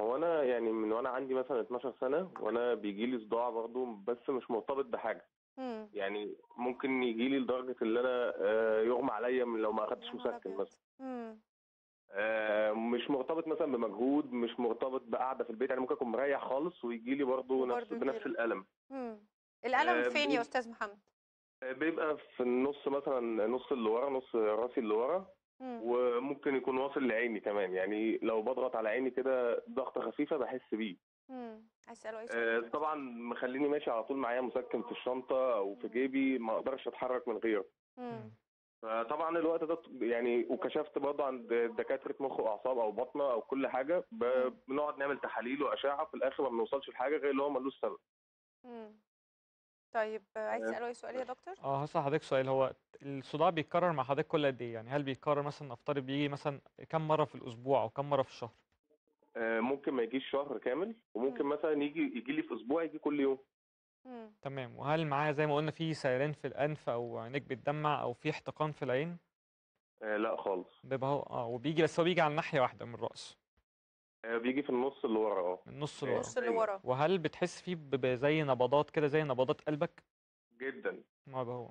هو أنا يعني من وأنا عندي مثلا 12 سنة وأنا بيجي لي صداع برضه بس مش مرتبط بحاجة. يعني ممكن يجي لي لدرجة اللي أنا آه، يغمى عليا من لو ما أخدتش مسكن! مثلا. آه، مش مرتبط مثلا بمجهود مش مرتبط بقعدة في البيت يعني ممكن أكون مريح خالص ويجي لي برضه نفس بنفس. الألم إمم. الألم آه، فين يا أستاذ محمد؟ بيبقى في النص مثلا نص اللي ورا نص راسي اللي ورا. وممكن يكون واصل لعيني كمان. يعني لو بضغط على عيني كده ضغطة خفيفة بحس بيه. آه، يا دكتور؟ طبعا مخليني ماشي على طول معايا مسكن في الشنطة أو في جيبي ما أقدرش أتحرك من غيره. إمم. فطبعا الوقت ده يعني وكشفت برضه عند دكاترة مخ وأعصاب أو بطنة أو كل حاجة ب- بنقعد نعمل تحاليل وأشعة في الآخر ما بنوصلش لحاجة غير اللي هو ملوش سبب. طيب عايز. تسأله أي سؤال يا دكتور؟ آه هسأل حضرتك سؤال هو الصداع بيتكرر مع حضرتك كل قد إيه يعني هل بيتكرر مثلا نفترض بيجي مثلا كم مرة في الأسبوع أو كم مرة في الشهر آه، ممكن ما يجيش شهر كامل وممكن مم. مثلا يجي يجي لي في أسبوع يجي كل يوم إمم. تمام وهل معاه زي ما قلنا في سيلان في الأنف أو عينيك بتدمع أو في احتقان في العين آه، لا خالص بيبقى هو آه وبيجي بس هو بيجي على ناحية واحدة من الرأس آه، بيجي في النص اللي ورا آه النص آه، اللي ورا النص اللي دايما ورا. وهل بتحس فيه زي نبضات كده زي نبضات قلبك جدا ما ده هو.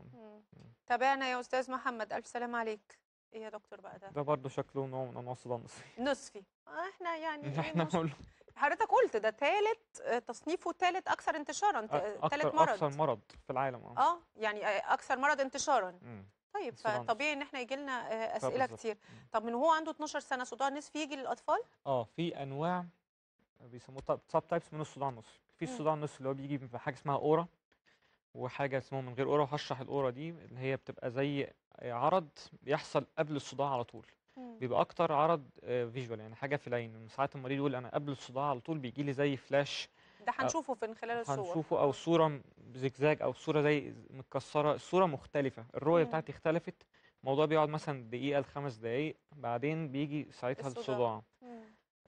تابعنا يا أستاذ محمد، ألف سلامة عليك. إيه يا دكتور بقى ده؟ ده برضه شكله نوع من أنواع الصداع النصفي نصفي. آه، إحنا يعني إحنا نقول حضرتك قُلت ده تالت آآ تصنيفه تالت أكثر انتشارًا، أكتر تالت أكثر مرض. مرض في العالم آه آه، يعني آآ أكثر مرض انتشارًا. مم. طيب فطبيعي إن إحنا ييجي لنا أسئلة فبالظبط كتير. مم. طب من وهو عنده 12 سنة صداع نصفي ييجي للأطفال؟ آه في أنواع بيسموه subtypes من الصداع النصفي في. الصداع النصفي اللي هو بيجي في حاجة اسمها aura وحاجة اسمها من غير aura وهشرح ال aura دي اللي هي بتبقى زي عرض بيحصل قبل الصداع على طول إمم. بيبقى أكتر عرض visual يعني حاجة في العين ساعات المريض يقول أنا قبل الصداع على طول بيجي لي زي فلاش ده هنشوفه في خلال الصور. هنشوفه أو. صورة بزجزاج أو صورة زي متكسرة الصورة مختلفة الرؤية. بتاعتي اختلفت الموضوع بيقعد مثلا دقيقة لخمس دقايق بعدين بيجي ساعتها الصداع.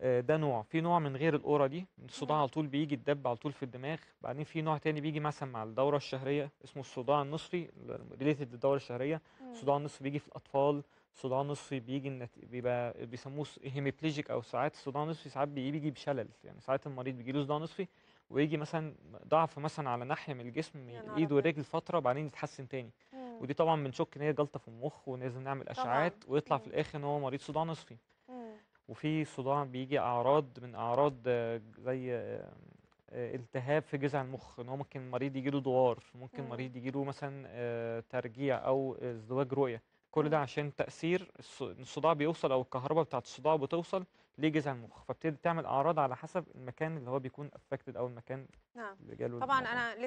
آه، ده نوع في نوع من غير ال aura دي الصداع. على طول بيجي الدب على طول في الدماغ بعدين في نوع تاني بيجي مثلا مع الدورة الشهرية اسمه الصداع النصفي related للدورة الشهرية إمم. الصداع النصفي بيجي في الأطفال الصداع النصفي بيجي النت... بيبقى بيسموه hemiplegic أو ساعات الصداع النصفي ساعات بيجي بشلل يعني ساعات المريض بيجي له صداع نصفي ويجي مثلا ضعف مثلا على ناحية من الجسم الإيد أبيض! والرجل فترة وبعدين يتحسن تاني إمم. ودي طبعا بنشك إن هي جلطة في المخ ولازم نعمل طبعًا. أشعات ويطلع في إمم. الآخر إن هو مريض صداع نصفي. وفي صداع بيجي أعراض من أعراض آه، زي آه، آه، التهاب في جذع المخ إن هو ممكن مريض يجي له دوار ممكن. مريض يجي له مثلا ترجيع أو ازدواج رؤية كل ده. عشان تأثير الص- الصداع بيوصل أو الكهرباء بتاعه الصداع بتوصل لجذع المخ فبتبتدي تعمل أعراض على حسب المكان اللي هو بيكون افكتد أو المكان نعم. اللي جاله طبعًا الموضوع أنا